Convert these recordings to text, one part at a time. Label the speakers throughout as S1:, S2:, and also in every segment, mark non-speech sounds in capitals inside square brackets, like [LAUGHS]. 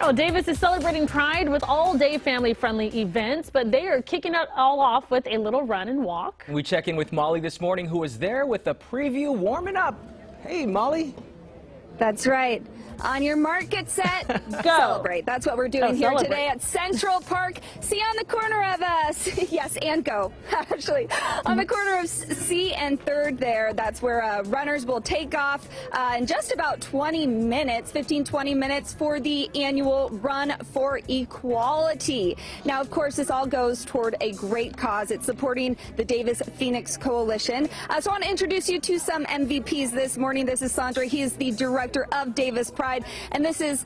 S1: Well, Davis is celebrating Pride with all-day family-friendly events, but they are kicking it all off with a little run and walk.
S2: We check in with Molly this morning, who was there with a preview warming up. Hey, Molly.
S3: That's right. On your mark, get set, [LAUGHS]
S1: Go.
S3: celebrate. That's what we're doing
S1: Go
S3: here
S1: celebrate.
S3: today at Central Park. See on the corner of us. [LAUGHS] yes, and go. [LAUGHS] Actually, on the corner of C and Third there. That's where uh, runners will take off uh, in just about 20 minutes, 15, 20 minutes for the annual Run for Equality. Now, of course, this all goes toward a great cause. It's supporting the Davis Phoenix Coalition. Uh, so I want to introduce you to some MVPs this morning. This is Sandra. He is the director of Davis Pride. And this is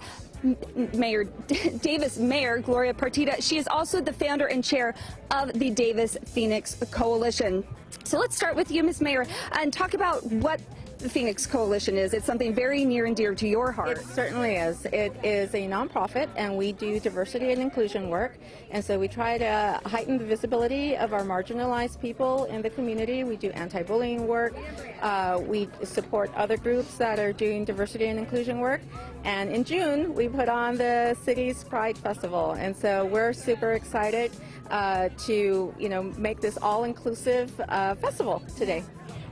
S3: Mayor [LAUGHS] Davis Mayor Gloria Partida. She is also the founder and chair of the Davis Phoenix Coalition. So let's start with you, Ms. Mayor, and talk about what the Phoenix Coalition is. It's something very near and dear to your heart.
S4: It certainly is. It is a nonprofit, and we do diversity and inclusion work. And so we try to heighten the visibility of our marginalized people in the community. We do anti-bullying work. Uh, we support other groups that are doing diversity and inclusion work. And in June, we put on the city's Pride Festival, and so we're super excited uh, to, you know, make this all-inclusive uh, festival today.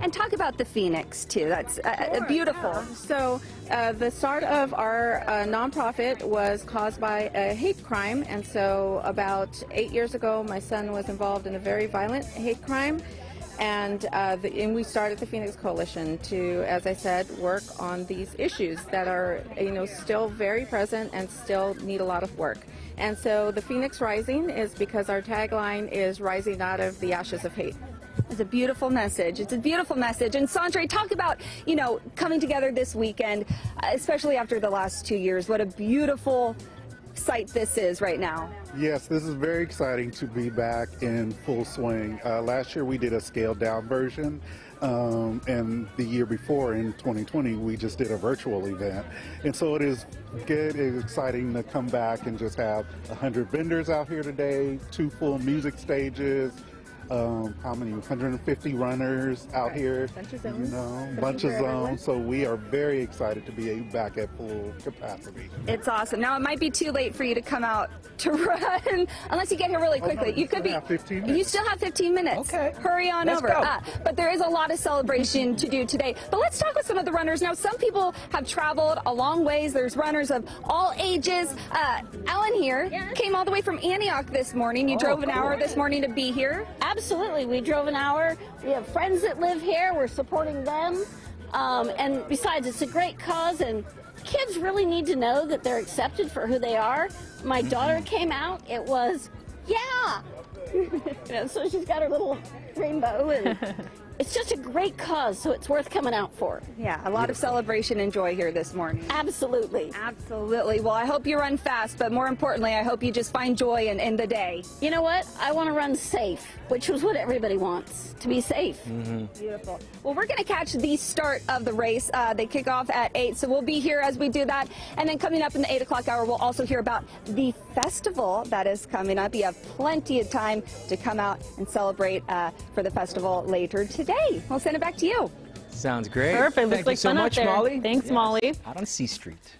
S3: And talk about the Phoenix, too. That's uh, beautiful.
S4: So, uh, the start of our uh, nonprofit was caused by a hate crime, and so about eight years ago, my son was involved in a very violent hate crime, and, uh, the, and we started the Phoenix Coalition to, as I said, work on these issues that are, you know, still very present and still need a lot of work. And so, the Phoenix Rising is because our tagline is rising out of the ashes of hate.
S3: It's a beautiful message. It's a beautiful message. And Sandra, talk about, you know, coming together this weekend, uh, especially after the last two years. What a beautiful sight this is right now.
S5: Yes, this is very exciting to be back in full swing. Uh, last year we did a scaled down version, um, and the year before in 2020 we just did a virtual event. And so it is good exciting to come back and just have 100 vendors out here today, two full music stages. Um, how many? 150 runners out here.
S4: Bunch of
S5: You
S4: zones.
S5: know, bunch of
S4: everyone.
S5: zones. So we are very excited to be back at full capacity.
S3: It's awesome. Now, it might be too late for you to come out to [LAUGHS] run unless you get here really
S5: Oh, no,
S3: quickly.
S5: you
S3: you could be.
S5: have 15
S3: You still have 15 minutes.
S2: Okay.
S3: Hurry on
S2: Let's
S3: over.
S2: go.
S3: Uh, but there is a lot of celebration to do today. But let's talk with some of the runners. Now, some people have traveled a long ways. There's runners of all ages. Uh, Ellen here came all the way from Antioch this morning. You
S2: Oh,
S3: drove an hour this morning to be here.
S6: Absolutely. We drove an hour. We have friends that live here. We're supporting them. Um, and besides, it's a great cause, and kids really need to know that they're accepted for who they are. My daughter came out. It was, yeah. [LAUGHS] You know, so she's got her little rainbow, and [LAUGHS] it's just a great cause, so it's worth coming out for.
S3: Yeah, a lot of celebration and joy here this morning.
S6: Absolutely.
S3: Absolutely. Well, I hope you run fast, but more importantly, I hope you just find joy in, in the day.
S6: You know what? I want to run safe, which is what everybody wants to be safe.
S3: Beautiful. Well, we're going to catch the start of the race. Uh, they kick off at 8, so we'll be here as we do that. And then coming up in the 8 o'clock hour, we'll also hear about the festival that is coming up. You have plenty of time to come out and celebrate uh, for the festival later today. Hey, we'll send it back to you.
S2: Sounds great.
S1: Perfect. Looks
S2: Thank
S1: like
S2: so
S1: fun out
S2: much,
S1: there.
S2: Molly.
S1: Thanks, Molly.
S2: Out on C Street.